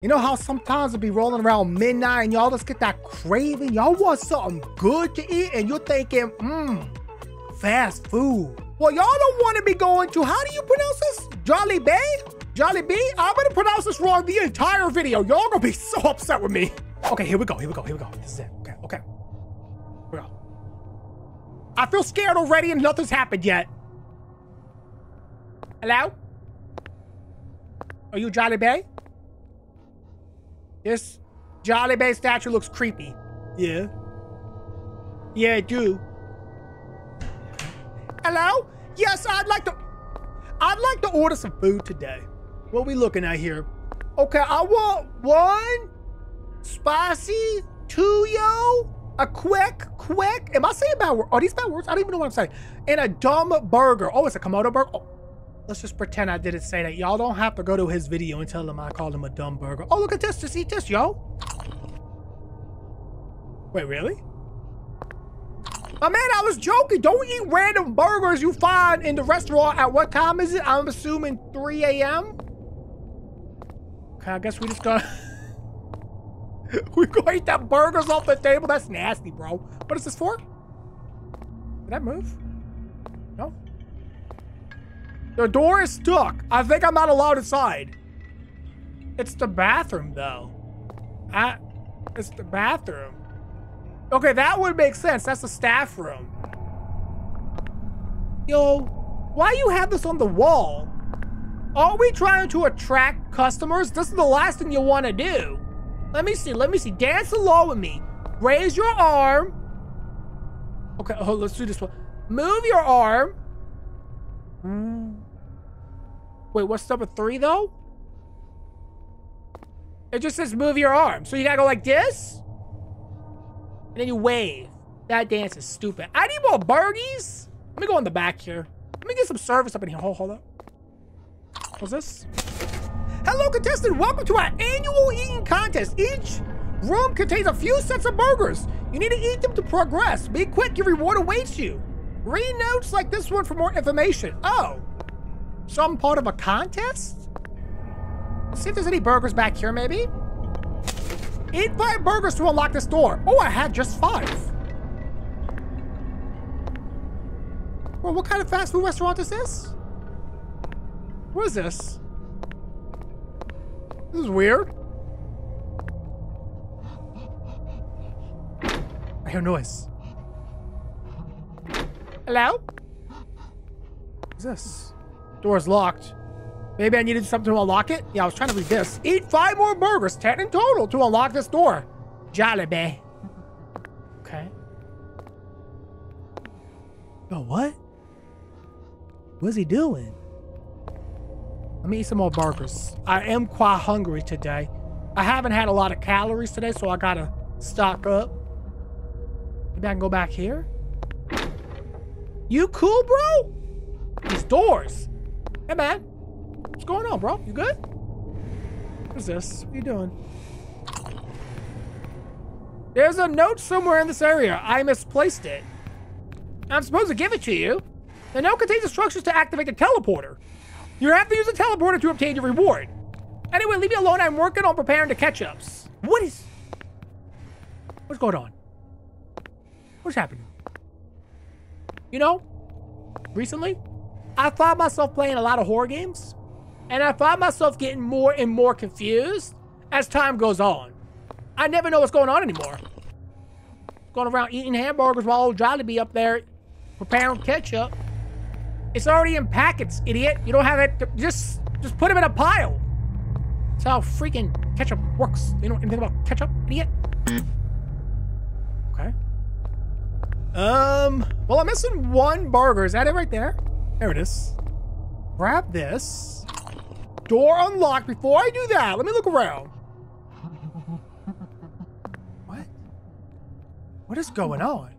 You know how sometimes it'll be rolling around midnight and y'all just get that craving? Y'all want something good to eat and you're thinking, mmm, fast food. Well, y'all don't want to be going to, how do you pronounce this? Jollibae? Jolly Bee? I'm going to pronounce this wrong the entire video. Y'all going to be so upset with me. Okay, here we go, here we go, here we go. This is it. Okay, okay. Here we go. I feel scared already and nothing's happened yet. Hello? Are you Jollibae? This Jollibae statue looks creepy. Yeah. Yeah, I do. Hello? Yes, I'd like to... I'd like to order some food today. What we looking at here? Okay, I want one spicy, two yo, a quick, quick. Am I saying bad words? Are these bad words? I don't even know what I'm saying. And a dumb burger. Oh, it's a Camodo burger. Oh. Let's just pretend I didn't say that. Y'all don't have to go to his video and tell him I called him a dumb burger. Oh, look at this. Just eat this, yo. Wait, really? My man, I was joking. Don't eat random burgers you find in the restaurant. At what time is it? I'm assuming 3 a.m. Okay, I guess we just gonna... we gonna eat that burgers off the table? That's nasty, bro. What is this for? Did that move? The door is stuck. I think I'm not allowed inside. It's the bathroom, though. I, it's the bathroom. Okay, that would make sense. That's the staff room. Yo, why you have this on the wall? Are we trying to attract customers? This is the last thing you want to do. Let me see. Let me see. Dance along with me. Raise your arm. Okay, oh, let's do this one. Move your arm. Mm. Wait, what's number three, though? It just says move your arm. So you gotta go like this? And then you wave. That dance is stupid. I need more burgies. Let me go in the back here. Let me get some service up in here. Hold, hold up. What's this? Hello, contestant. Welcome to our annual eating contest. Each room contains a few sets of burgers. You need to eat them to progress. Be quick. Your reward awaits you. Read notes like this one for more information. Oh. Some part of a contest? Let's see if there's any burgers back here, maybe. Eat five burgers to unlock this door. Oh, I had just five. Well, what kind of fast food restaurant is this? What is this? This is weird. I hear noise. Hello? What's this? Door's locked. Maybe I needed something to unlock it? Yeah, I was trying to read this. Eat five more burgers, 10 in total, to unlock this door. Jollibee. Okay. Oh, what? What's he doing? Let me eat some more burgers. I am quite hungry today. I haven't had a lot of calories today, so I gotta stock up. Maybe I can go back here? You cool, bro? These doors. Hey, man. What's going on, bro? You good? What is this? What are you doing? There's a note somewhere in this area. I misplaced it. I'm supposed to give it to you. The note contains instructions to activate the teleporter. You have to use the teleporter to obtain your reward. Anyway, leave me alone. I'm working on preparing the ketchups. What is... What's going on? What's happening? You know, recently, I find myself playing a lot of horror games, and I find myself getting more and more confused as time goes on. I never know what's going on anymore. Going around eating hamburgers while old Jollibee up there preparing ketchup. It's already in packets, idiot. You don't have it. Just, just put them in a pile. That's how freaking ketchup works. You know anything about ketchup, idiot? Okay. Um. Well, I'm missing one burger. Is that it right there? There it is. Grab this. Door unlocked. Before I do that, let me look around. What? What is going on?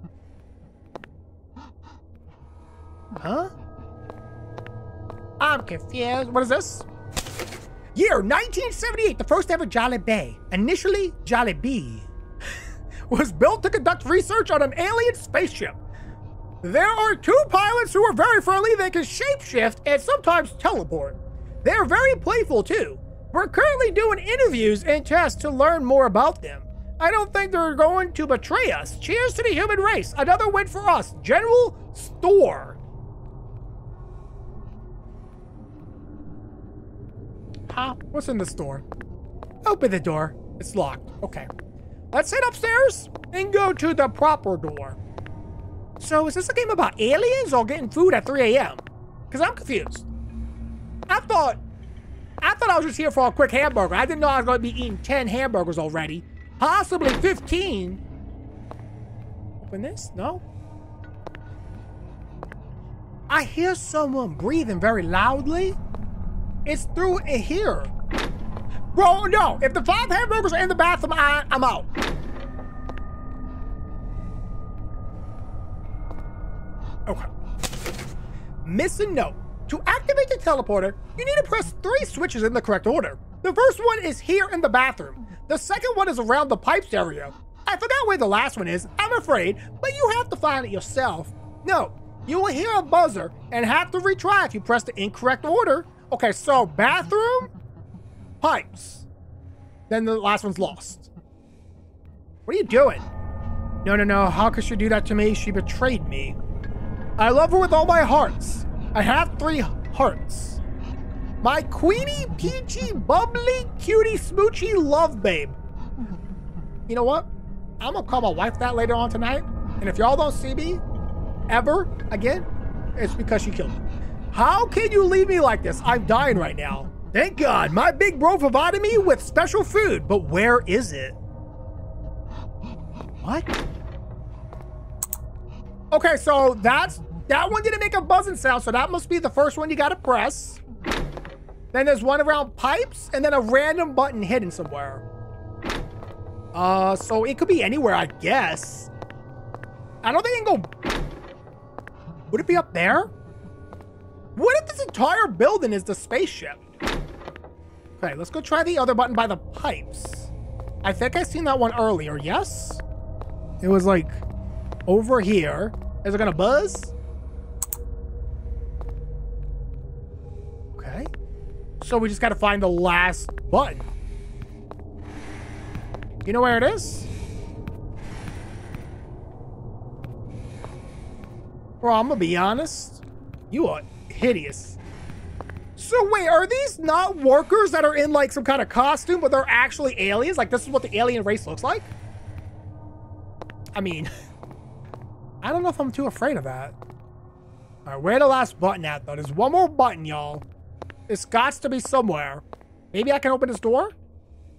Huh? I'm confused. What is this? Year 1978, the first ever Jollibee, initially Jollibee, was built to conduct research on an alien spaceship. There are two pilots who are very friendly. They can shapeshift and sometimes teleport. They're very playful too. We're currently doing interviews and tests to learn more about them. I don't think they're going to betray us. Cheers to the human race. Another win for us. General Store. Huh? What's in the store? Open the door. It's locked. Okay. Let's head upstairs and go to the proper door. So is this a game about aliens or getting food at 3 a.m.? Because I'm confused. I thought I thought I was just here for a quick hamburger. I didn't know I was going to be eating 10 hamburgers already. Possibly 15. Open this? No? I hear someone breathing very loudly. It's through here. Bro, no. If the five hamburgers are in the bathroom, I, I'm out. Okay. Missing note. To activate the teleporter, you need to press three switches in the correct order. The first one is here in the bathroom. The second one is around the pipes area. I forgot where the last one is, I'm afraid, but you have to find it yourself. No, you will hear a buzzer and have to retry if you press the incorrect order. Okay, so bathroom, pipes. Then the last one's lost. What are you doing? No, no, no. How could she do that to me? She betrayed me. I love her with all my hearts. I have three hearts. My queenie, peachy, bubbly, cutie, smoochy love babe. You know what? I'm gonna call my wife that later on tonight. And if y'all don't see me ever again, it's because she killed me. How can you leave me like this? I'm dying right now. Thank God, my big bro provided me with special food, but where is it? What? Okay, so that's that one didn't make a buzzing sound, so that must be the first one you gotta press. Then there's one around pipes, and then a random button hidden somewhere. Uh, so it could be anywhere, I guess. I don't think it can go... Would it be up there? What if this entire building is the spaceship? Okay, let's go try the other button by the pipes. I think I seen that one earlier, yes? It was like over here. Is it gonna buzz? So we just gotta find the last button. You know where it is? Bro, I'm gonna be honest. You are hideous. So wait, are these not workers that are in like some kind of costume, but they're actually aliens? Like this is what the alien race looks like? I mean, I don't know if I'm too afraid of that. All right, where the last button at though? There's one more button, y'all. It's got to be somewhere. Maybe I can open this door?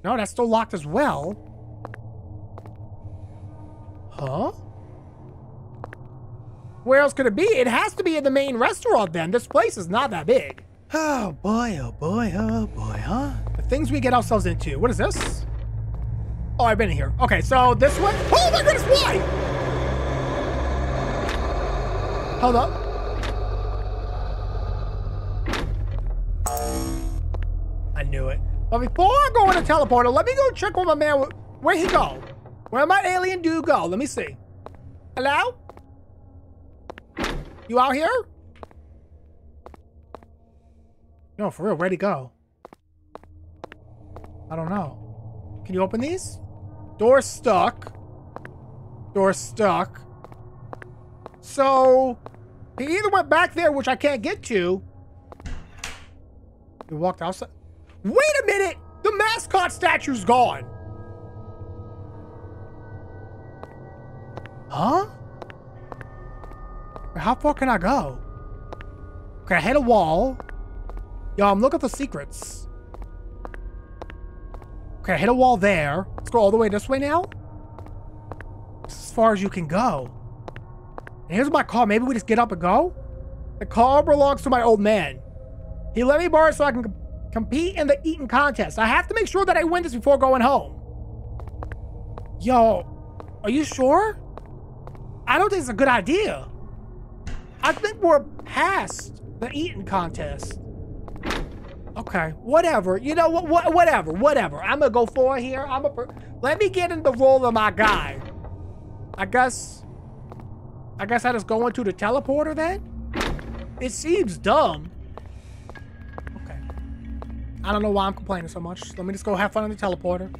No, that's still locked as well. Huh? Where else could it be? It has to be in the main restaurant then. This place is not that big. Oh boy, oh boy, oh boy, huh? The things we get ourselves into. What is this? Oh, I've been in here. Okay, so this one. Oh my goodness, why? Hold up. Knew it. But before I go in the teleporter, let me go check with my man. Where he go? Where my alien dude go? Let me see. Hello? You out here? No, for real, where'd he go? I don't know. Can you open these? Door stuck. Door stuck. So, he either went back there, which I can't get to. He walked outside. Wait a minute! The mascot statue's gone. Huh? How far can I go? Okay, I hit a wall. Yo, I'm looking for secrets. Okay, I hit a wall there. Let's go all the way this way now. As far as you can go. And here's my car. Maybe we just get up and go? The car belongs to my old man. He let me borrow it so I can compete in the eating contest. I have to make sure that I win this before going home. Yo, are you sure? I don't think it's a good idea. I think we're past the eating contest. Okay, whatever. You know what? Wh whatever, whatever. I'm gonna go for it here. I'm a. Let me get in the role of my guy. I guess. I guess I just go into the teleporter then. It seems dumb. I don't know why I'm complaining so much. Let me just go have fun on the teleporter.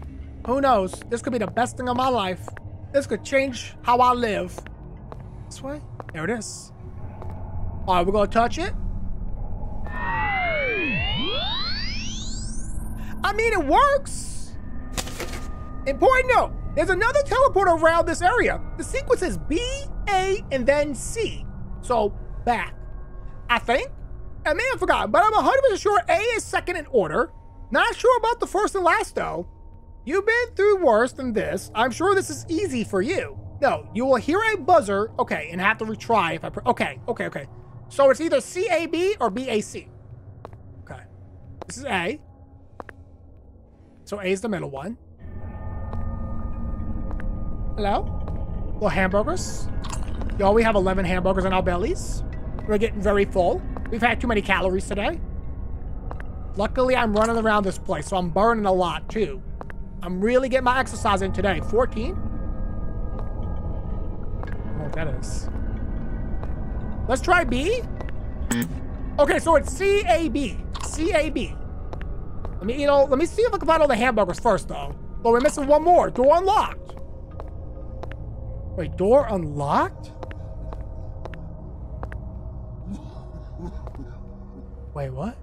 Who knows? This could be the best thing of my life. This could change how I live. This way? There it is. All right, we're gonna touch it. I mean, it works. Important note, there's another teleporter around this area. The sequence is B, A, and then C. So, back. I think. I may have forgotten, but I'm 100% sure A is second in order. Not sure about the first and last, though. You've been through worse than this. I'm sure this is easy for you. No, you will hear a buzzer, okay, and have to retry if I... okay, okay, okay. So it's either C-A-B or B-A-C. Okay. This is A. So A is the middle one. Hello? Little hamburgers. Y'all, we have 11 hamburgers in our bellies. We're getting very full. We've had too many calories today. Luckily, I'm running around this place, so I'm burning a lot, too. I'm really getting my exercise in today. 14? I what that is. Let's try B. Okay, so it's C-A-B. C-A-B. Let me, you know, let me see if I can find all the hamburgers first, though. But we're missing one more. Door unlocked. Wait, door unlocked? Wait, what?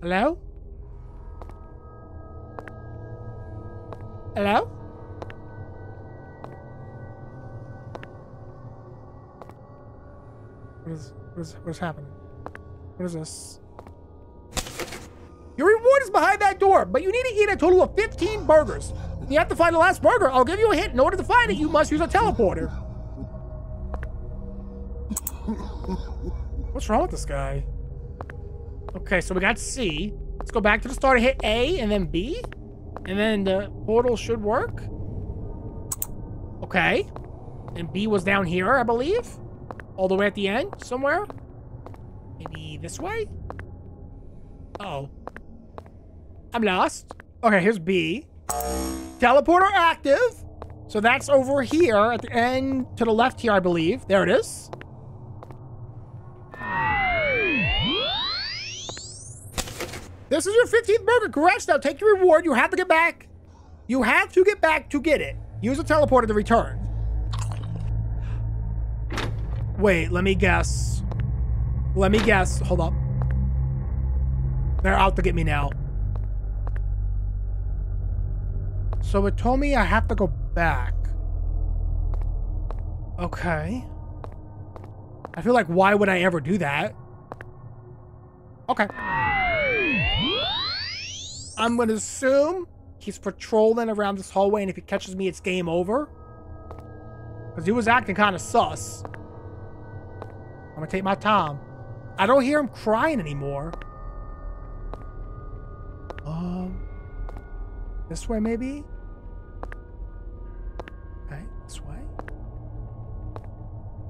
Hello? Hello? What is, what is, what is happening? What is this? Your reward is behind that door, but you need to eat a total of 15 burgers. You have to find the last burger. I'll give you a hint. In order to find it, you must use a teleporter. What's wrong with this guy? Okay, so we got C. Let's go back to the start hit A and then B. And then the portal should work. Okay. And B was down here, I believe. All the way at the end, somewhere. Maybe this way? Uh oh. I'm lost. Okay, here's B. Teleporter active. So that's over here at the end to the left here, I believe. There it is. This is your 15th burger. Correct. Now take your reward. You have to get back. You have to get back to get it. Use a teleporter to return. Wait, let me guess. Let me guess. Hold up. They're out to get me now. So it told me I have to go back. Okay. I feel like why would I ever do that? Okay. I'm gonna assume he's patrolling around this hallway, and if he catches me, it's game over. Because he was acting kind of sus. I'm gonna take my time. I don't hear him crying anymore. Um, this way maybe? Okay, this way.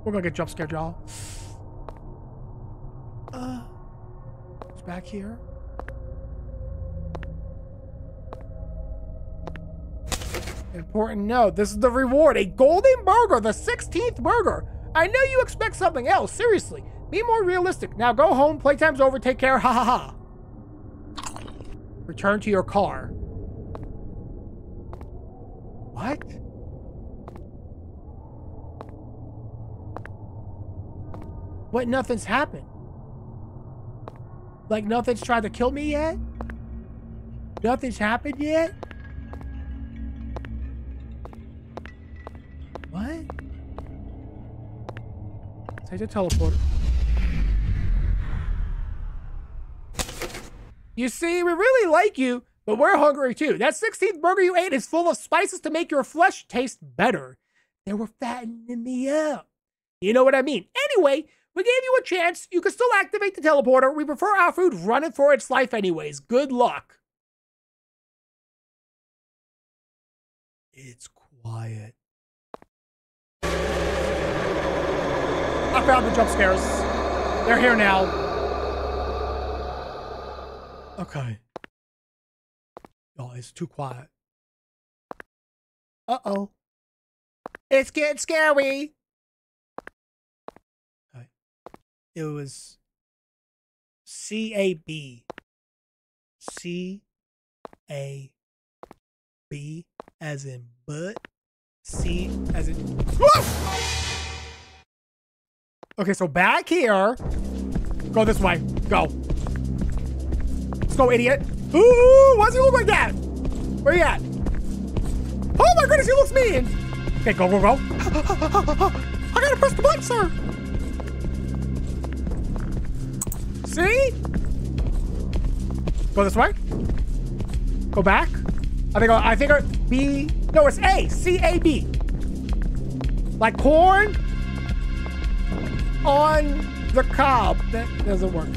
We're gonna get jump scared, y'all. Uh, it's back here. Important note, this is the reward, a golden burger, the 16th burger. I know you expect something else, seriously. Be more realistic. Now go home, playtime's over, take care, ha ha ha. Return to your car. What? What, nothing's happened? Like nothing's tried to kill me yet? Nothing's happened yet? Take the teleporter. You see, we really like you, but we're hungry too. That 16th burger you ate is full of spices to make your flesh taste better. They were fattening me up. You know what I mean? Anyway, we gave you a chance. You can still activate the teleporter. We prefer our food running for its life anyways. Good luck. It's quiet. I found the jump scares. They're here now. Okay. Oh, it's too quiet. Uh-oh. It's getting scary. Okay. it was C A B. C A B as in butt. C as in. Okay, so back here. Go this way. Go. Let's go, idiot. Ooh, why does he look like that? Where you at? Oh my goodness, he looks mean. Okay, go, go, go. I gotta press the button, sir. See? Go this way. Go back. I think I think B. No, it's A. C A B. Like corn on the cob. That doesn't work.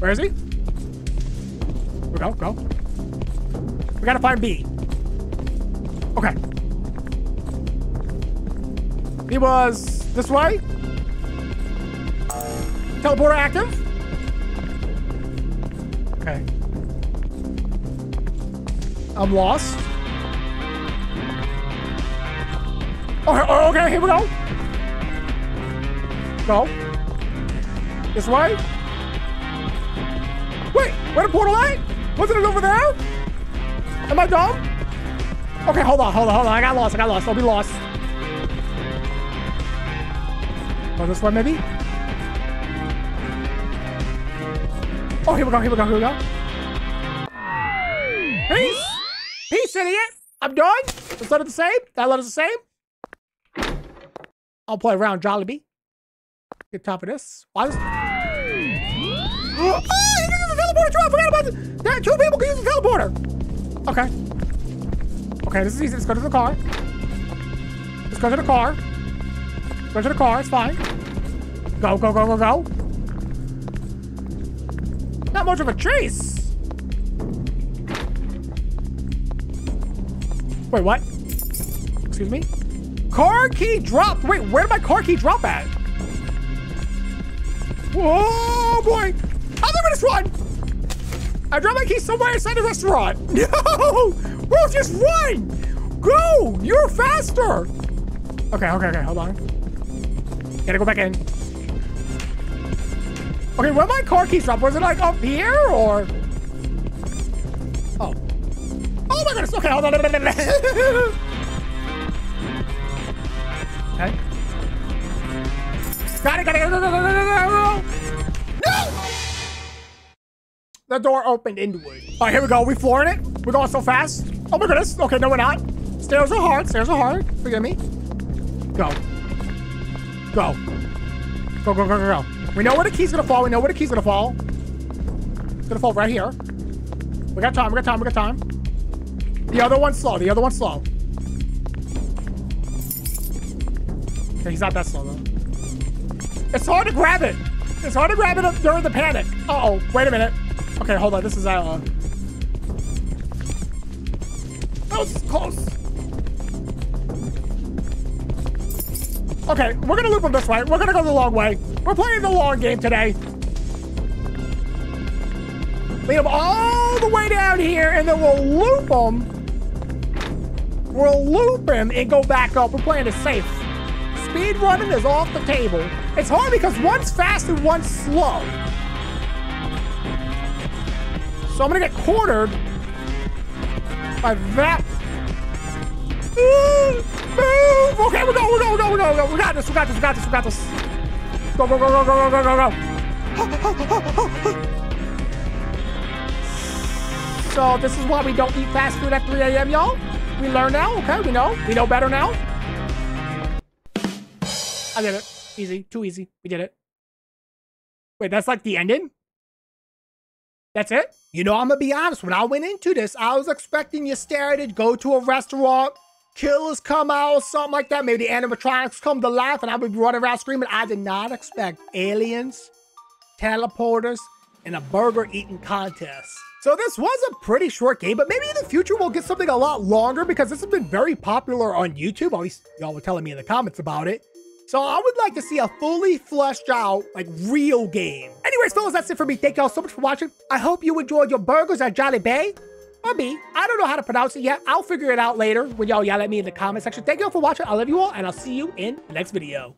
Where is he? We go, go. We gotta find B. Okay. He was this way. Teleporter active. Okay. I'm lost. Oh, oh okay, here we go. Go. This way. Wait, where the portal at? Wasn't it over there? Am I dumb? Okay, hold on, hold on, hold on. I got lost, I got lost. I'll be lost. Go this way, maybe? Oh, here we go, here we go, here we go. Peace! Peace, idiot! I'm done. Let it the same. That let us the same. I'll play around Jollibee. Get top of this. Why is... Ah, oh, can use the teleporter too! I forgot about this! Two people can use the teleporter! Okay. Okay, this is easy. Let's go to the car. Let's go to the car. Go to the car. It's fine. Go, go, go, go, go. Not much of a trace. Wait, what? Excuse me? Car key dropped. Wait, where did my car key drop at? Whoa, boy. I'm in this run. I dropped my key somewhere inside the restaurant. No! Bro, just run! Go! You're faster! Okay, okay, okay, hold on. Gotta go back in. Okay, where my car keys drop? Was it like up here or? Oh. Oh my goodness, okay, hold on. Got it, got it, got it, got it, got it, got it. No! The door opened inward. All right, here we go. We flooring it. We're going so fast. Oh my goodness. Okay, no, we're not. Stairs are hard. Stairs are hard. Forgive me. Go. Go. Go, go, go, go, go. We know where the key's gonna fall. We know where the key's gonna fall. It's gonna fall right here. We got time. We got time. We got time. The other one's slow. The other one's slow. Okay, he's not that slow though. It's hard to grab it. It's hard to grab it during the panic. Uh oh. Wait a minute. Okay, hold on. This is uh. That was close. Okay, we're gonna loop them this way. We're gonna go the long way. We're playing the long game today. Lead them all the way down here, and then we'll loop them. We'll loop them and go back up. We're playing it safe. Speed running is off the table. It's hard because one's fast and one's slow. So I'm gonna get cornered by that. Move! Okay, we go, we go, we go, we go, we go. We got this, we got this, we got this, we got this. Go, go, go, go, go, go, go, go, go. So this is why we don't eat fast food at 3 a.m., y'all. We learn now, okay? We know. We know better now. I did it. Easy. Too easy. We did it. Wait, that's like the ending? That's it? You know, I'm gonna be honest. When I went into this, I was expecting you stare at it, go to a restaurant, killers come out, or something like that. Maybe the animatronics come to life and I would be running around screaming. I did not expect aliens, teleporters, and a burger eating contest. So this was a pretty short game, but maybe in the future we'll get something a lot longer because this has been very popular on YouTube. At least y'all were telling me in the comments about it. So I would like to see a fully fleshed out, like, real game. Anyways, fellas, that's it for me. Thank y'all so much for watching. I hope you enjoyed your burgers at Jollibae. Or me. I don't know how to pronounce it yet. I'll figure it out later when y'all yell at me in the comment section. Thank y'all for watching. I love you all, and I'll see you in the next video.